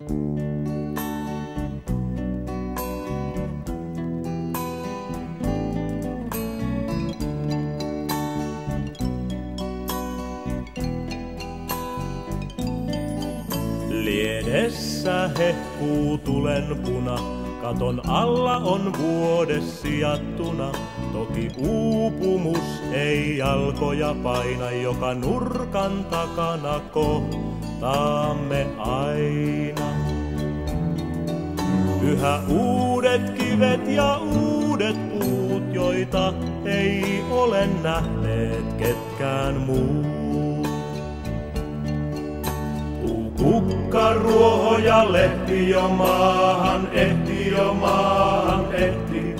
Liedessä hehkuu tulen puna, katon alla on vuodes sijattuna. Toki uupumus ei jalkoja paina, joka nurkan takana kohtaamme aina. Yhä uudet kivet ja uudet puut, joita ei ole nähneet ketkään muut. Kukka, ruoho ja lehti jo maahan ehti, jo maahan ehti.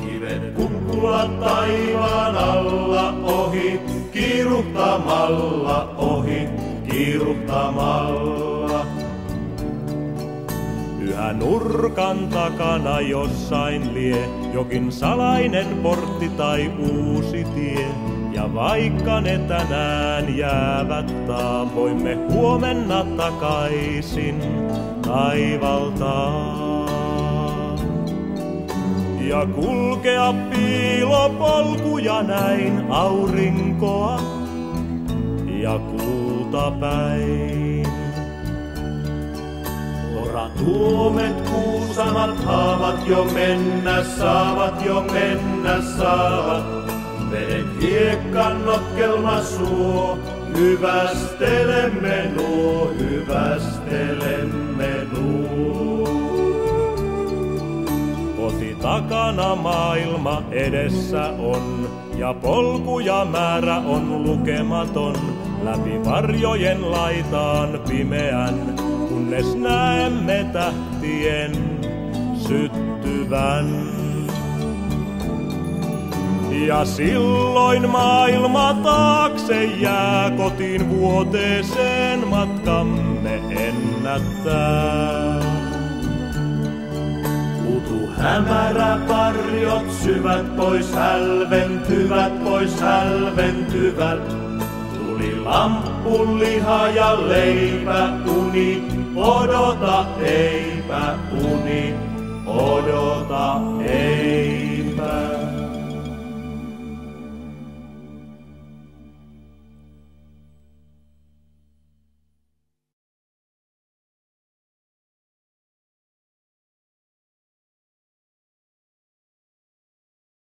Kivet kukkulat taivaan alla ohi, kiiruhtamalla ohi, kiiruhtamalla. Yhä nurkan takana jossain lie jokin salainen portti tai uusi tie. Ja vaikka ne tänään jäävät taa, voimme huomenna takaisin taivaltaan. Ja kulkea piilopolkuja näin aurinkoa ja kuuta päin. tuomet, kuusamat haavat jo mennä saavat, jo mennä saavat. Vedet hiekkan nokkelma suo, hyvästelemme nuo, hyvästelemme nuo. Koti takana maailma edessä on, ja polkuja määrä on lukematon. Läpi varjojen laitaan pimeän, kunnes näemme tähtien syttyvän. Ja silloin maailma taakse jää kotiin vuoteeseen matkamme ennättää. Utu hämärä varjot syvät pois hälventyvät, pois hälventyvät. Tuli lamppu, liha ja leipä, uni, odota eipä uni, odota eipä.